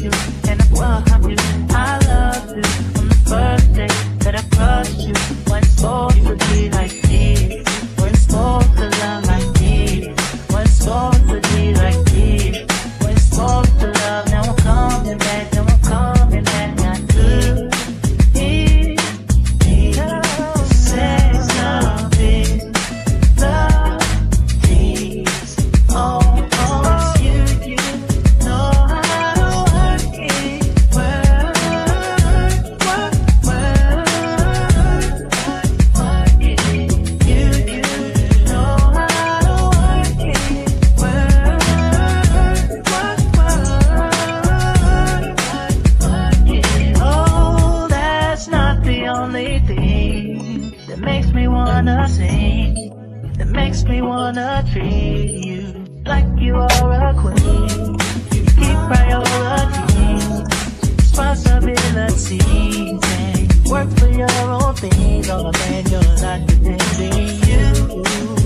you and I you. I love you from the first day that I crossed you. wanna sing That makes me wanna treat you Like you are a queen. You keep priorities Responsibilities And work for your own things All the man, you're not pretending you